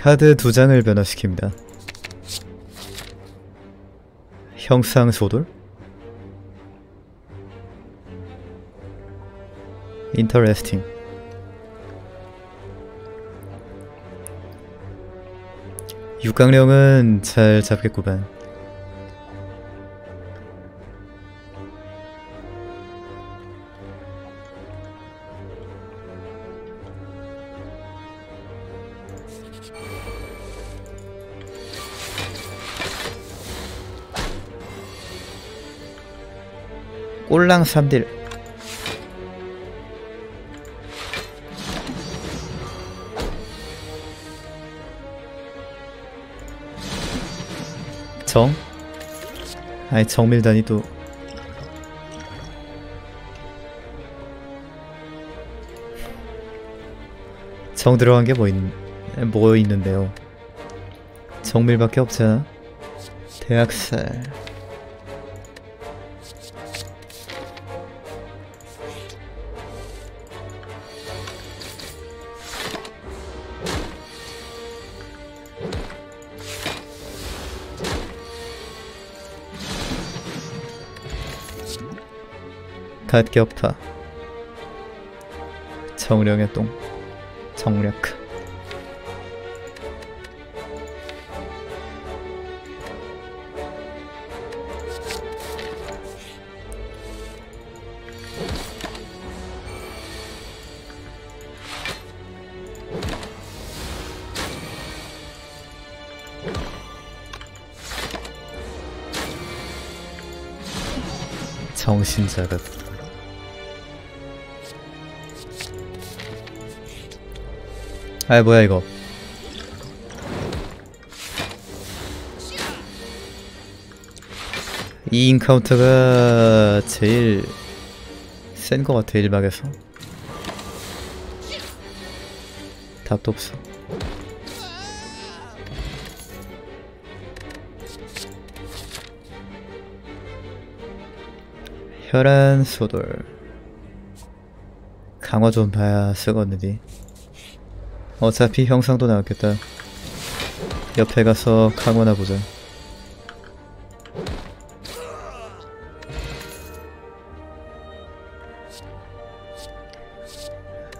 카드 두 장을 변화시킵니다. 형상 소돌? 인터레스팅. 육강령은 잘 잡겠구만. 꼴랑 3딜 정? 아니 정밀단이 또. 정 들어간 게 뭐 있, 뭐 있는데요? 정밀밖에 없잖아. 대학살 갓격파 정령의 똥. 정략 정신자극 아 뭐야 이거. 이 인카운터가 제일 센거 같아 일막에서. 답도 없어. 혈안 소돌. 강화 좀 봐야 쓰겄느니 어차피 형상도 나왔겠다. 옆에 가서 강화나 보자.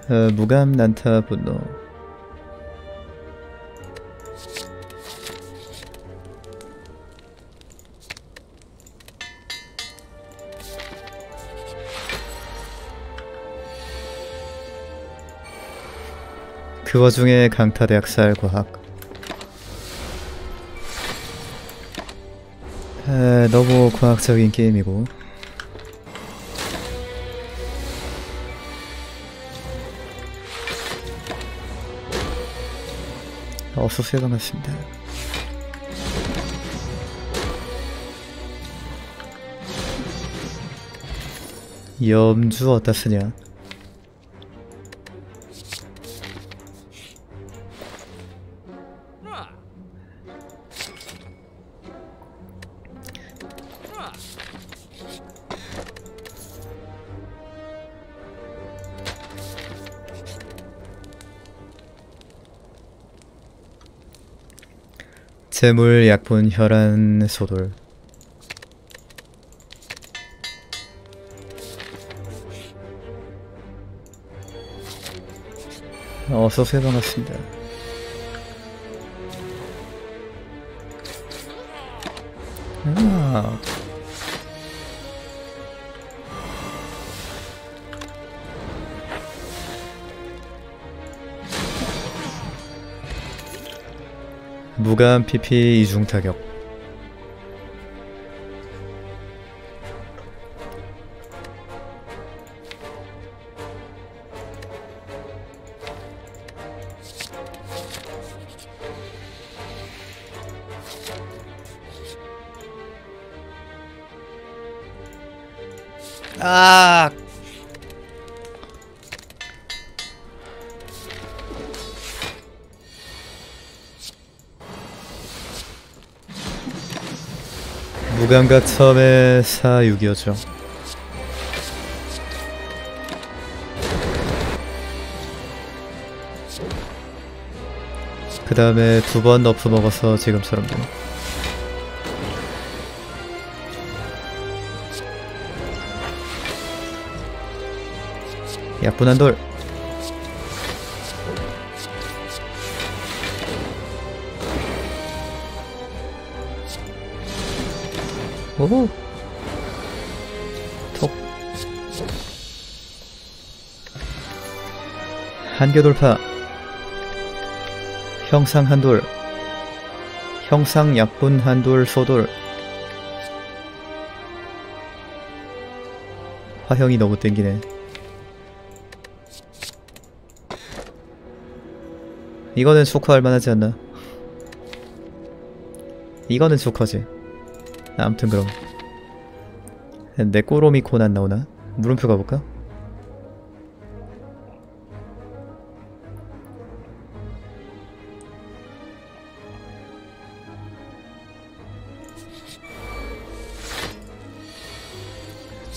어, 무감 난타 분노 그 와중에 강타대학살 과학. 에, 너무 과학적인 게임이고. 어서오세요 반갑습니다. 염주 어디다 쓰냐 재물 약분 혈안 소돌. 어서오세요. 반갑습니다 무감 PP 이중 타격. 아 무감각 처음에 4-6이었죠 그 다음에 두 번 너프 먹어서 지금처럼 되네. 약분한 돌. 오호. 톡. 한계 돌파. 형상 한돌. 형상 약분 한돌 소돌. 화형이 너무 땡기네. 이거는 조커할 만하지 않나? 이거는 조커지. 아무튼 그럼. 내 꼬로미 코난 나오나? 물음표 가볼까?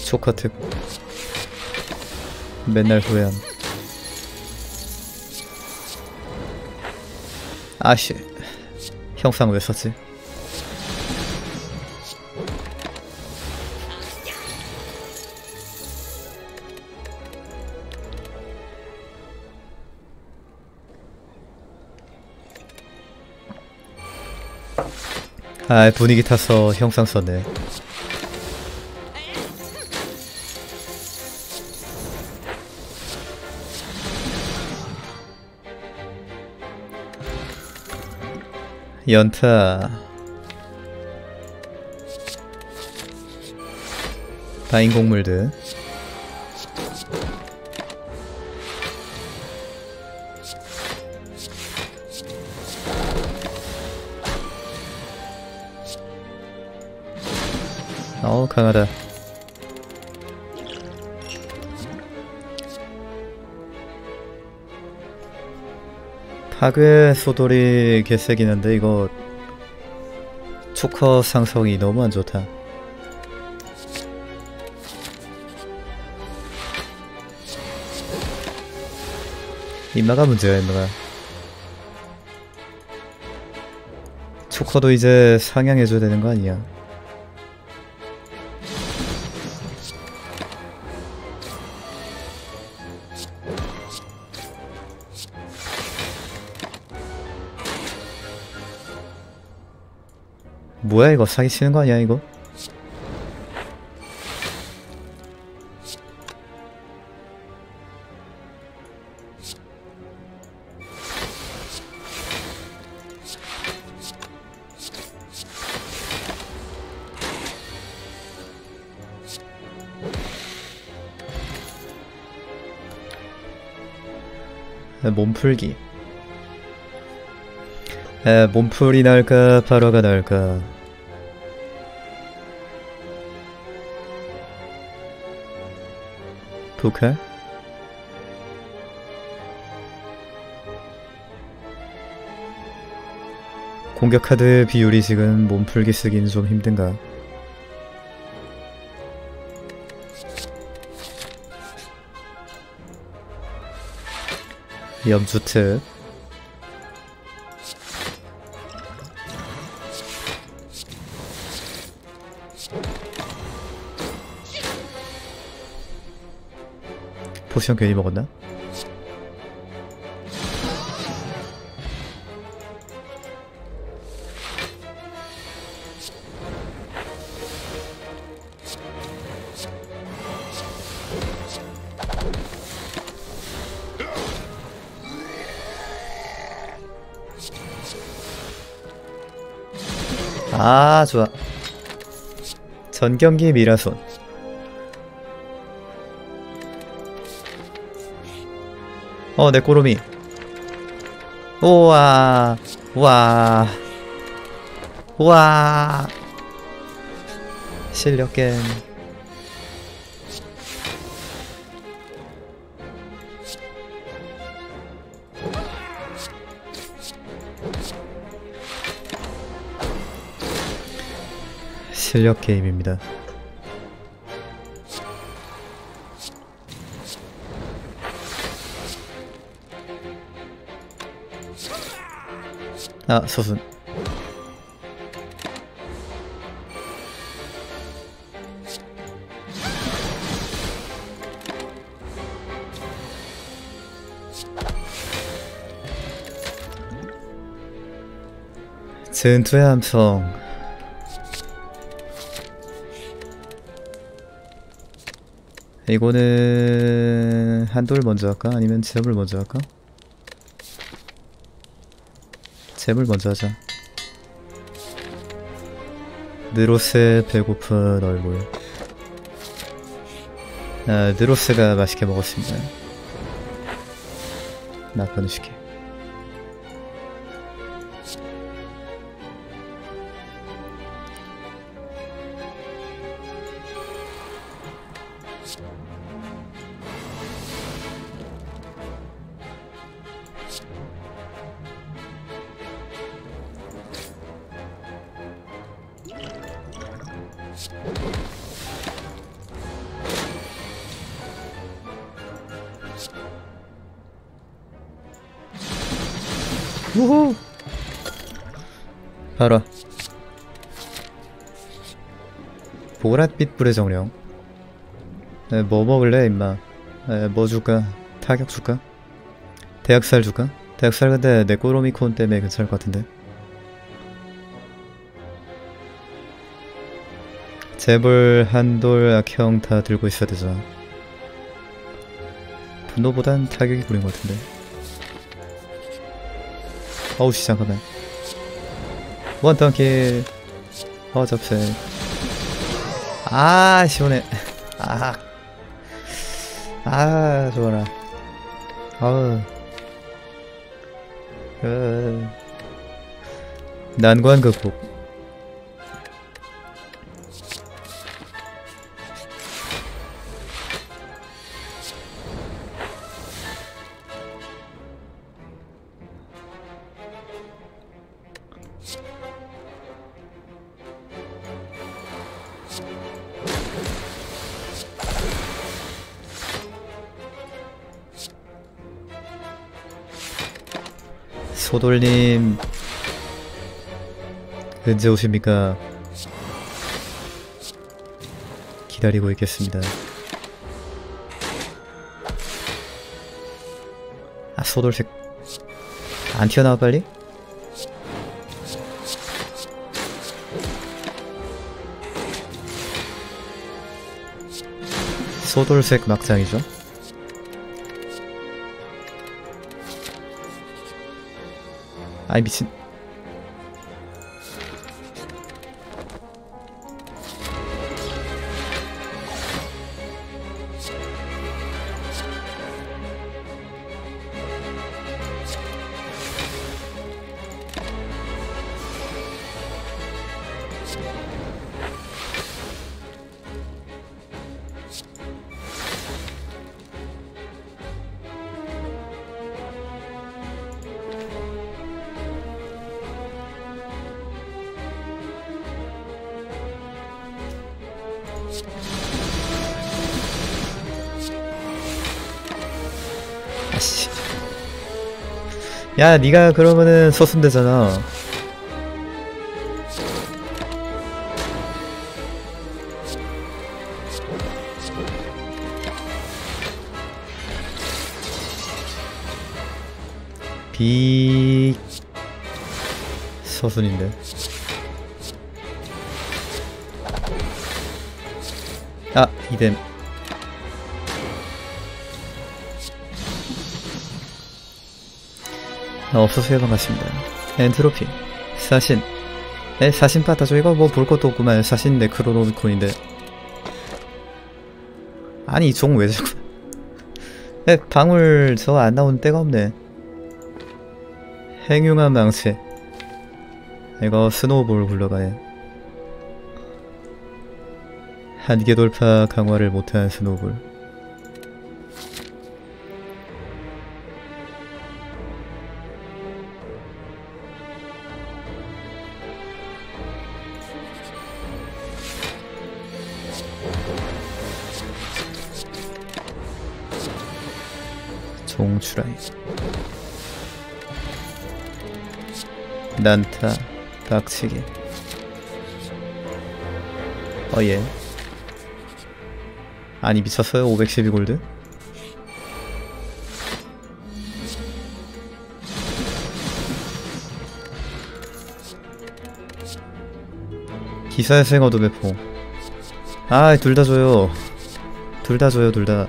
조커 특. 맨날 후회함. 아씨. 형상 왜 썼지? 아 분위기 타서 형상 썼네 연타. 다인공물들 어 강하다. 파괴 소돌이 개색이 는데 이거 초커 상성이 너무 안 좋다. 인마가 문제야 인마가. 초커도 이제 상향해줘야 되는 거 아니야 뭐야 이거? 사기치는 거 아니야 이거? 에, 몸풀기. 에, 몸풀이 날까 바로가 날까 북할 공격 카드 비율이 지금 몸풀기 쓰기는 좀 힘든가? 염주특 포션 괜히 먹었나? 아 좋아 전경기 미라손 어, 내 꼬르미. 우와, 우와, 우와. 실력 게임. 실력 게임입니다. 아 서순 전투의 함성 이거는 한돌 먼저 할까? 아니면 잼을 먼저 할까? 잼을 먼저 하자. 느로스의 배고픈 얼굴. 아, 느로스가 맛있게 먹었습니다. 나 보내줄 보랏빛 불의 정령. 에, 뭐 먹을래 임마? 에, 뭐 줄까? 타격 줄까? 대학살 줄까? 대학살 근데 내 꼬로미콘 때문에 괜찮을 것 같은데. 재벌 한돌 악형 다 들고 있어야 되잖아. 분노보단 타격이 구린 것 같은데. 어우 씨 잠깐만. 원턴킬. 어 접세 아 시원해. 아, 아 좋아라. 아우 그 난관 극복 돌님 언제 오십니까? 기다리고 있겠습니다. 아 소돌색 안 튀어나와 빨리? 소돌색 막장이죠. 아이 미친 야 니가 그러면은 소순 되잖아. 비 서순인데. 아 이뎀 어, 어서오세요 반갑습니다. 엔트로피. 사신. 에 사신 받아줘 이거 뭐 볼 것도 없구만 사신 네크로노미콘인데. 아니 이 종 왜 자꾸. 에 방울 저 안 나오는 때가 없네. 행용한 망치. 이거 snowball 굴러가네 한계 돌파 강화를 못한 snowball 종추라이 난타 박치기. 어예. 아니 미쳤어요? 512골드? 기사의 생어도 배포 아둘 다 줘요. 둘 다 줘요 둘다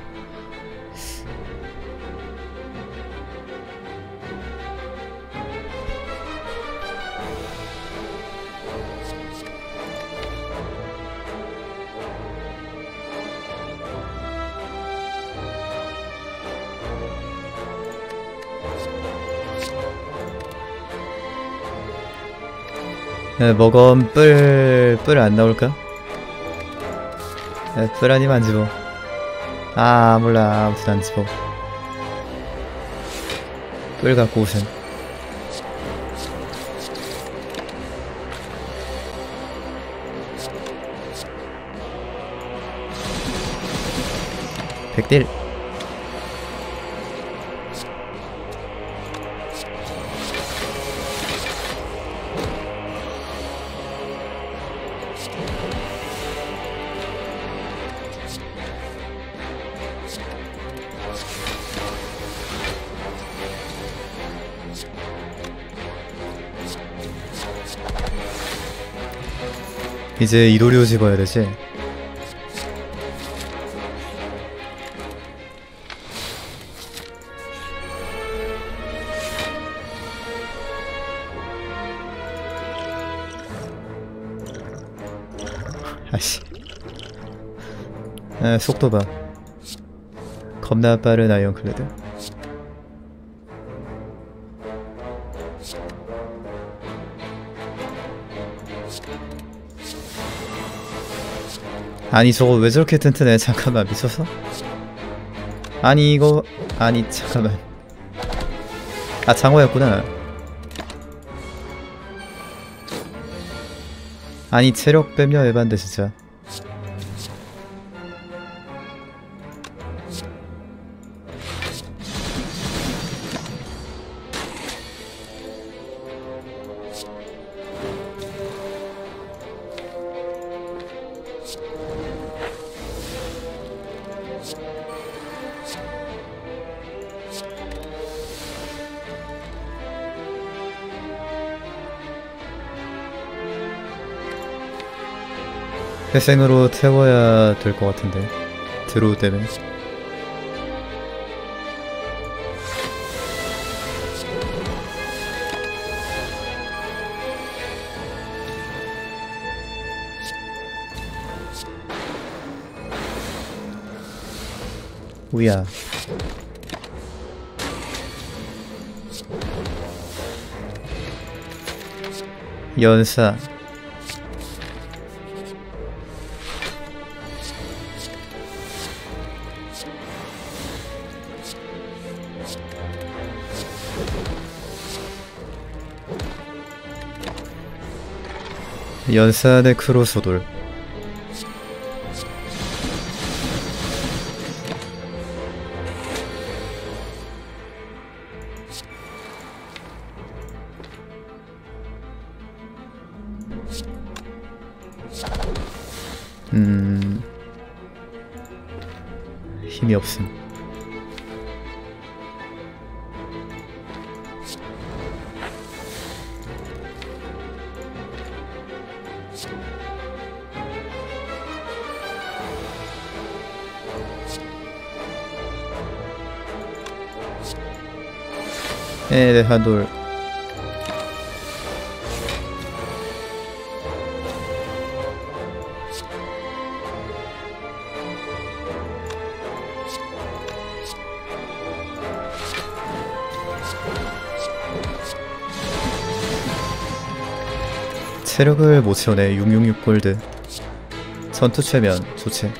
먹은 뿔, 뿔 안 나올까? 에, 뿔 아니면 안 집어. 아, 몰라. 아무튼 안 집어. 뿔 갖고 오셈. 백딜. 이제 이도리오 집어야 되지? 아, 속도 봐. 겁나 빠른 아이언클레드. 아니 저거 왜 저렇게 튼튼해? 잠깐만 미쳤어? 아니 이거 아니 잠깐만 아 장어였구나 아니 체력 빼면 에반데 진짜 회생으로 태워야 될 것 같은데. 드로우 때문에 우야. 연사 연산의 크로소돌. 음 힘이 없음 에 한돌 체력을 못 채우네 666 골드. 전투 최면 좋지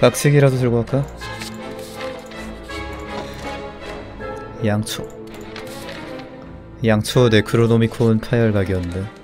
빡치기라도 들고 갈까? 양초. 양초 네크로노미콘 파열각이었는데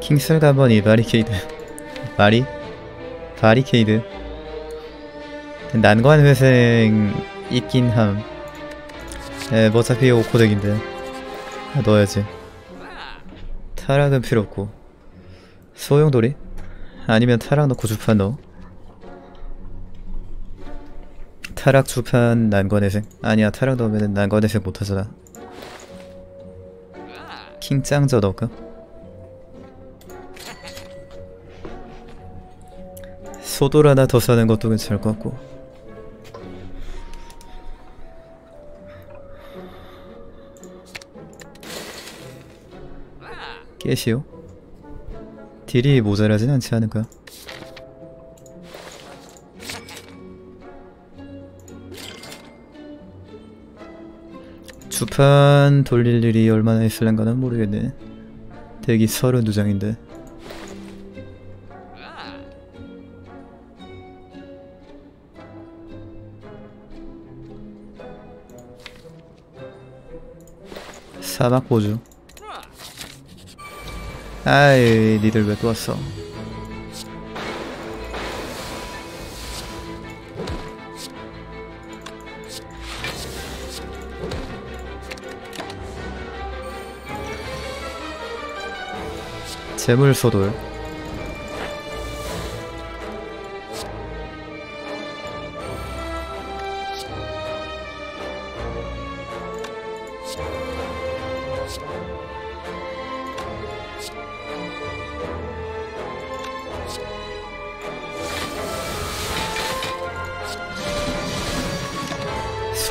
킹슬 가번 이 바리케이드. 바리? 바리케이드? 난관 회생 있긴 함. 에, 뭐 어차피 5코덱인데. 아, 넣어야지. 타락은 필요 없고 소용돌이? 아니면 타락 넣고 주판 넣어 타락 주판 난관 회생 아니야 타락 넣으면 난관 회생 못하잖아 킹 짱저 넣을까? 소돌 하나 더 사는 것도 괜찮을 것 같고 깨시오? 딜이 모자라진 않지 않을까? 주판 돌릴 일이 얼마나 있을란가는 모르겠네. 대기 32장인데. 사막 보주 아이 니들 왜 또 왔어? 재물소돌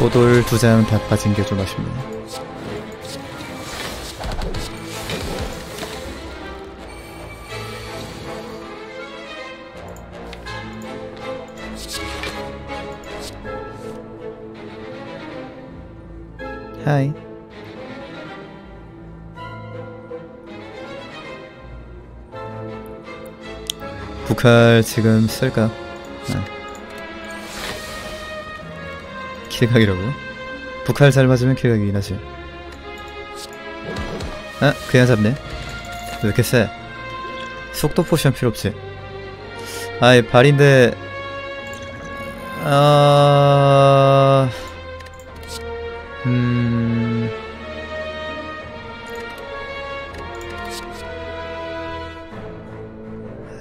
소돌 두장다 빠진 게 좀 아쉽네. Hi. 북할 지금 쓸까? 아. kill각이라고요? 북할 잘 맞으면 kill각이긴 하지. 아 그냥 잡네. 왜 이렇게 세? 속도 potion 필요 없지. 아이 발인데 아... 음...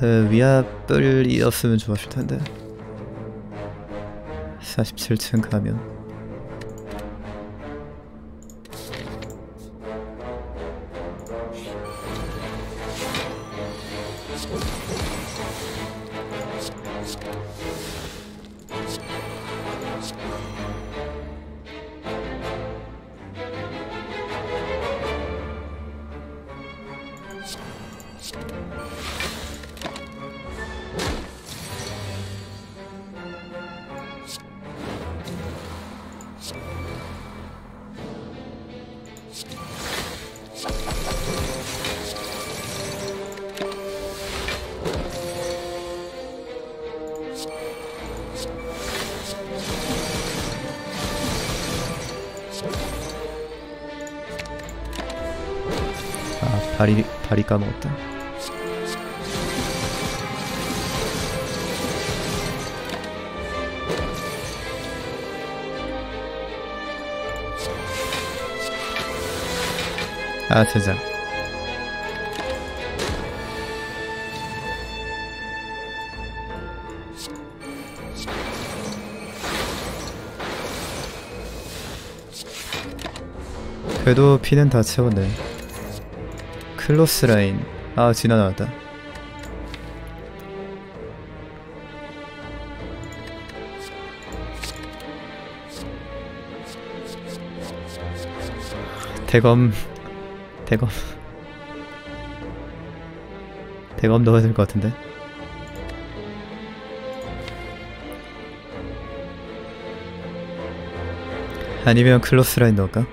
에, 위압을이었으면 좋았을 텐데 47층 가면 아 발이 발이 까먹었다. 아 진짜 그래도 피는 다 채웠네 클로스 라인. 아 지나나왔다. 대검 대검. 대검 넣어야 될 것 같은데? 아니면 클로스 라인 넣을까?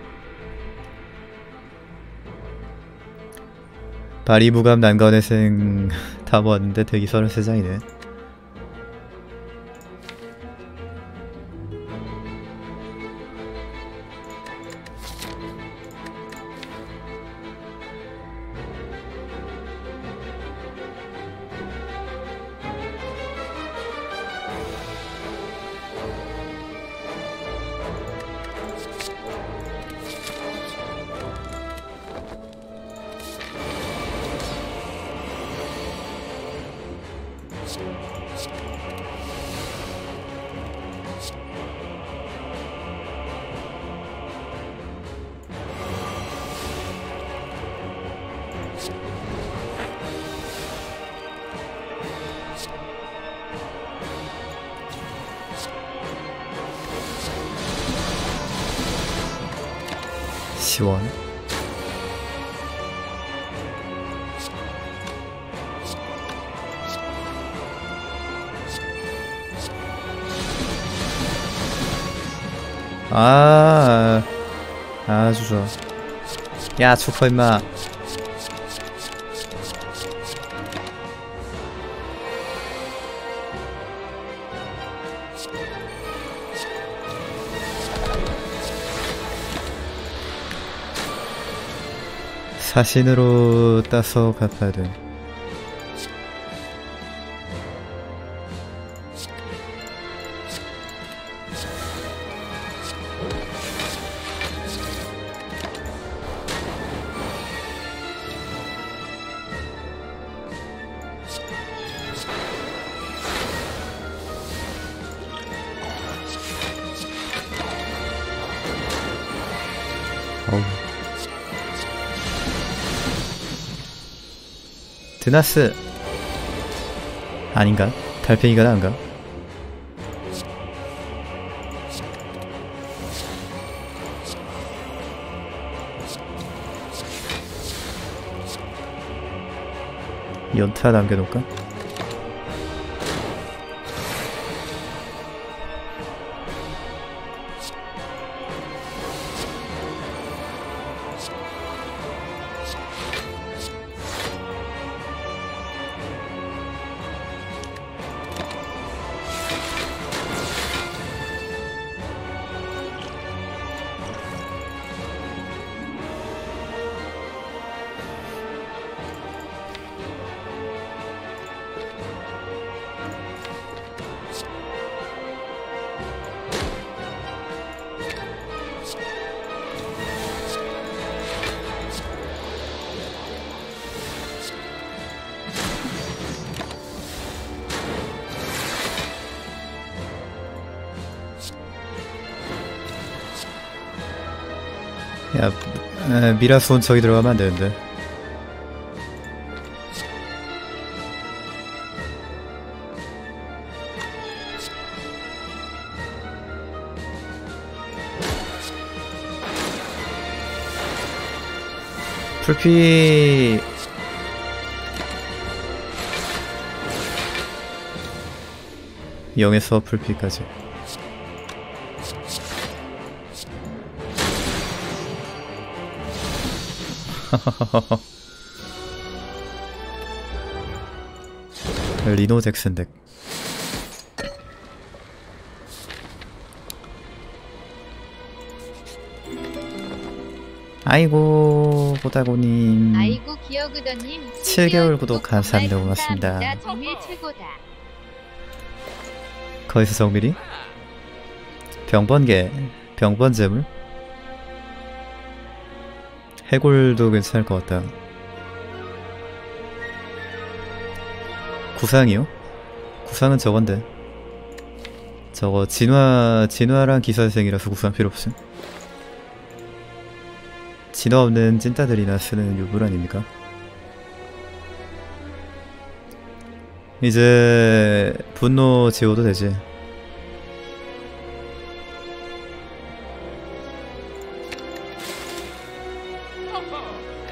바리무감 난간회생 다 모았는데 대기 33장이네 시원. 아 아주 좋아. 야 축하 임마 사신으로 따서 갚아야 돼. 드나스 아닌가? 달팽이가 나은가? 연타 남겨놓을까? 에, 미라스온 저기 들어가면 안 되는데. 풀피 영에서 풀피까지 리노 잭슨 덱. 아이고 보다고님. 아이고 기어그더님. 7개월 구독 감사합니다. 고맙습니다. 거기서 정밀이 병번개 병번재물 해골도 괜찮을 것 같다 구상이요? 구상은 저건데 저거 진화 진화랑 기사생이라서 구상 필요 없음 진화 없는 찐따들이나 쓰는 유물 아닙니까? 이제 분노 지워도 되지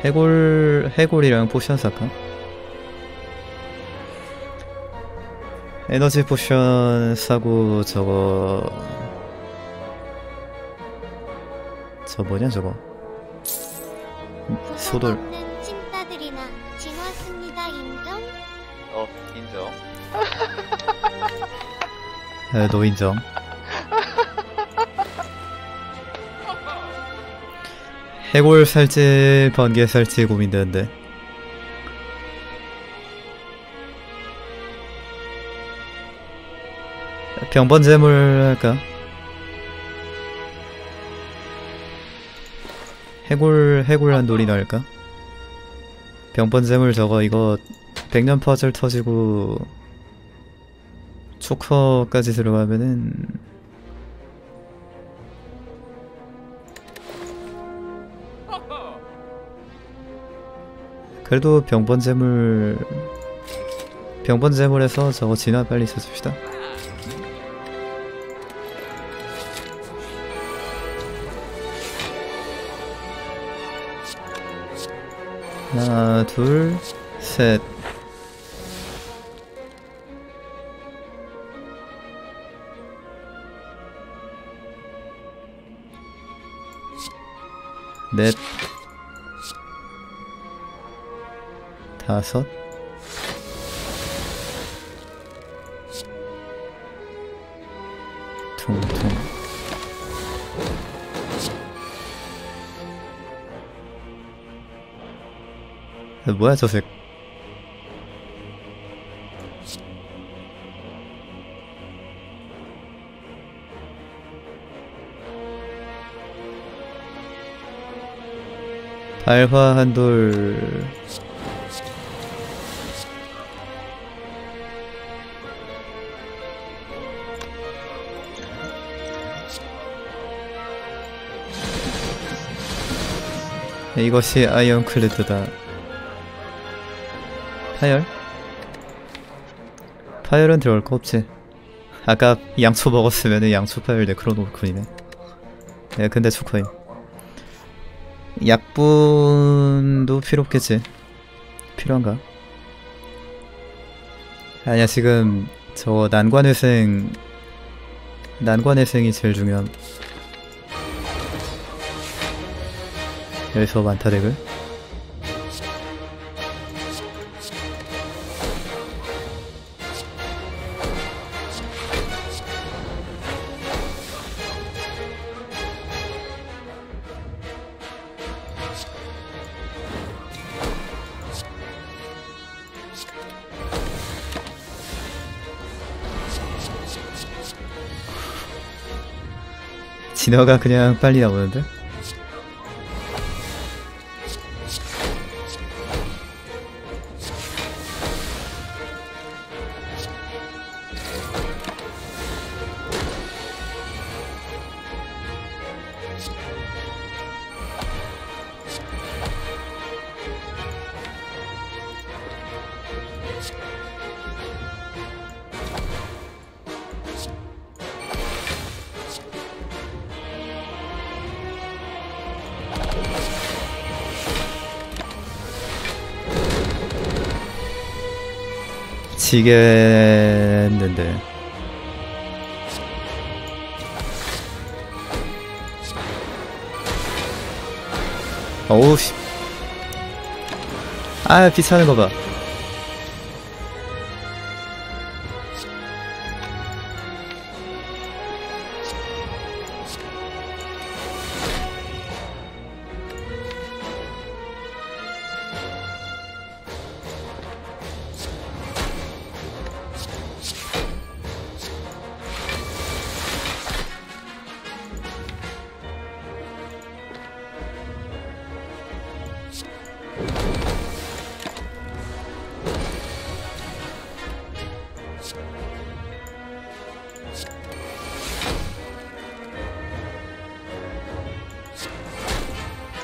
해골 해골이랑 potion 살까? 에너지 potion 사고 저거 저 뭐냐 저거 소돌 없는 찐따들이나 지났습니다 인정? 어 인정 에, 노인정 해골 살지 번개 살지 고민되는데 병번 재물 할까? 해골 해골한 놀이나 할까? 병번 재물 저거 이거 백년 퍼즐 터지고 초커까지 들어가면은 그래도 병번 재물 병번 재물에서 저거 진화 빨리 써줍시다. 하나 둘셋. 넷 다섯 퉁퉁 어, 뭐야 저 색? 발화 한돌 이것이 아이언클레드다. 파열? 파열은 들어올 거 없지. 아까 양초 먹었으면 양초 파열 네크로노군이네. 네 근데 초코임 약분도 필요 없겠지. 필요한가? 아니야 지금 저 난관회생 난관회생이 제일 중요함 여기서 많다 덱을 진화가 그냥 빨리 나오는데? 지겠는데 어우 씨. 아 비싸는 거 봐.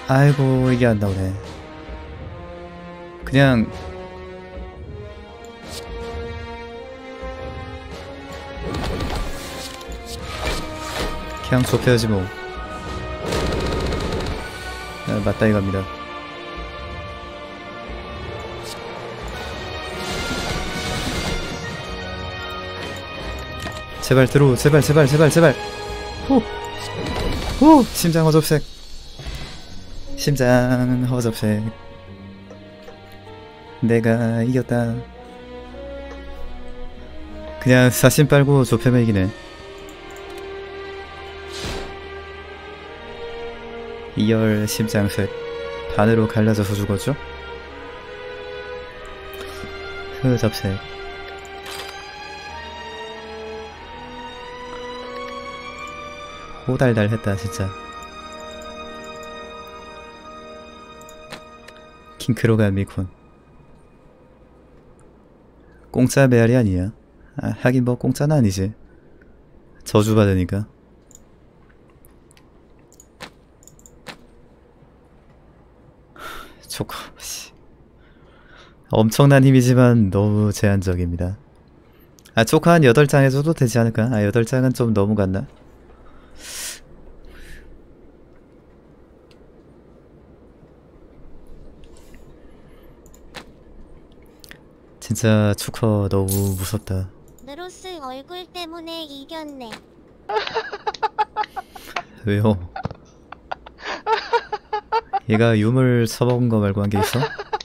아이고 이게 안 나오네 그냥 그냥 좋게 하지 뭐. 아, 맞다 이겁니다. 제발 들어오 제발 제발 제발 제발. 후! 후! 심장 어접색. 심장 허접색 내가 이겼다. 그냥 사신 빨고 좁혀면 이기네. 이열 심장색 반으로 갈라져서 죽었죠? 흑접색 호달달했다 진짜 킹크로가 미콘 공짜 메아리 아니야 아, 하긴 뭐 공짜는 아니지 저주받으니까 조커 씨. 엄청난 힘이지만 너무 제한적입니다 아 조커 한 8장 해줘도 되지 않을까? 아 8장은 좀 너무 갔나? 진짜 축커 너무 무섭다. 느로스 얼굴 때문에 이겼네. 왜요? 얘가 유물 써먹은 거 말고 한 게 있어?